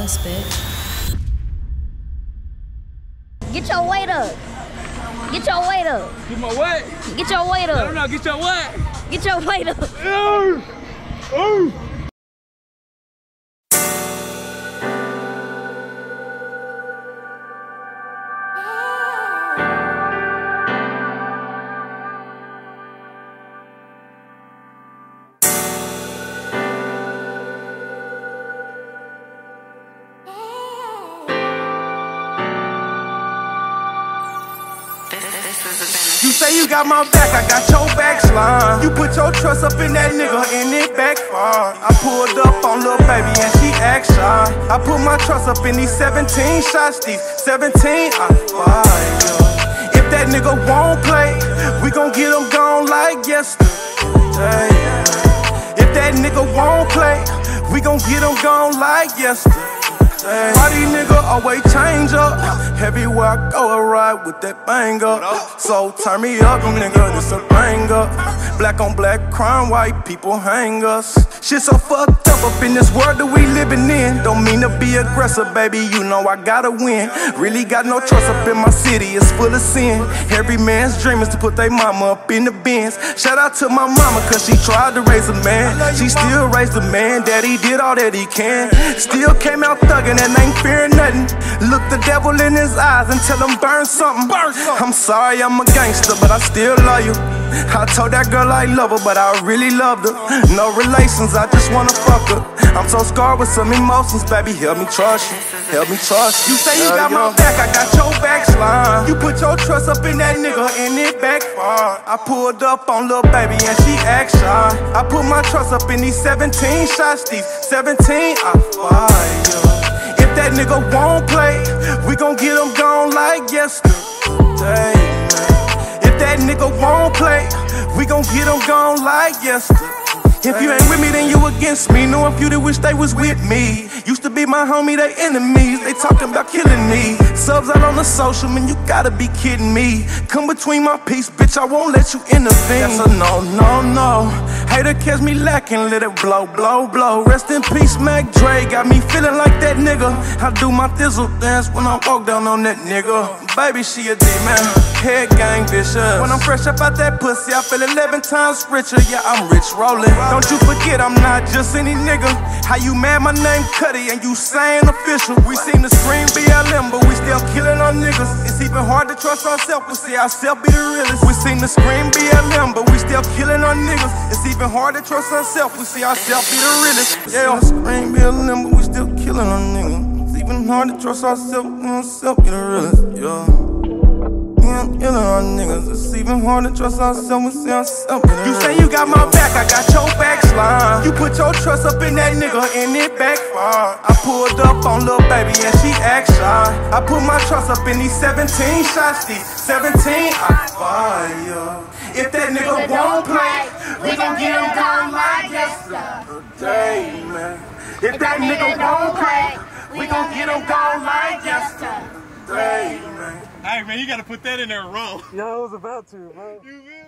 boss, bitch. Get your weight up. Get your weight up. Get my weight. Get your weight I up. don't know. Get your weight. Get your weight up. You say you got my back, I got your back slime. You put your trust up in that nigga and it backfired. I pulled up on little baby and she act shy. I put my trust up in these 17 shots, these 17 I fire. If that nigga won't play, we gon' get him gone like yesterday. If that nigga won't play, we gon' get him gone like yesterday. These nigga always change up? Everywhere I go, I ride with that bang up. So turn me up, nigga, this a bang up. Black on black crime, white people hang us. Shit so fucked up up in this world that we living in. Don't mean to be aggressive, baby, you know I gotta win. Really got no trust up in my city, it's full of sin. Every man's dream is to put their mama up in the Benz. Shout out to my mama, cause she tried to raise a man. She still raised a man, daddy did all that he can. Still came out thugging and ain't fearing nothing. Look the devil in his eyes and tell him burn something. I'm sorry, I'm a gangster, but I still love you. I told that girl I love her, but I really loved her. No relations, I just wanna fuck her. I'm so scarred with some emotions, baby. Help me trust you. Help me trust you. You say you got my back, I got your back slime. You put your trust up in that nigga and it backfired. I pulled up on little baby and she act shy. I put my trust up in these 17 shots, these 17 I fire. If that nigga won't play, we gon' get him gone like yesterday. If that nigga won't play, we gon' get him gone like yesterday. If you ain't with me, then you against me. Know a few that wish they was with me. Used to be my homie, they enemies. They talking about killing me. Subs out on the social, man, you gotta be kidding me. Come between my peace, bitch, I won't let you intervene. That's a no, no, no. Hater catch me lacking, let it blow, blow, blow. Rest in peace, Mac Dre. Got me feeling like that nigga. I do my thizzle dance when I walk down on that nigga. Baby, she a demon. Head gang vicious. When I'm fresh up out that pussy, I feel 11 times richer. Yeah, I'm rich rolling. Don't you forget, I'm not just any nigga. How you mad? My name Cutty and you saying official. We seen the screen BLM, but we still killing our niggas. It's even hard to trust ourselves. We see ourselves be the realest. We seen the screen BLM, but we still killing our niggas. It's even hard to trust ourselves. We see ourselves be the realest. Yeah, hard to trust ourselves. We ourselves be the realest. Yeah. Yeah, I'm killing our niggas. It's even hard to trust ourselves. We see ourselves. be the You say you got my back, I got your back slime. You put your trust up in that nigga and it backfired. I pulled up on little baby and she act shy. I put my trust up in these 17 shots, these 17 I fire. If that nigga won't play, we gon' get him gone like yesterday, man. If that nigga won't play, we gon' get him gone like yesterday. Hey man, you gotta put that in there raw. Yeah, I was about to, bro. You feel me?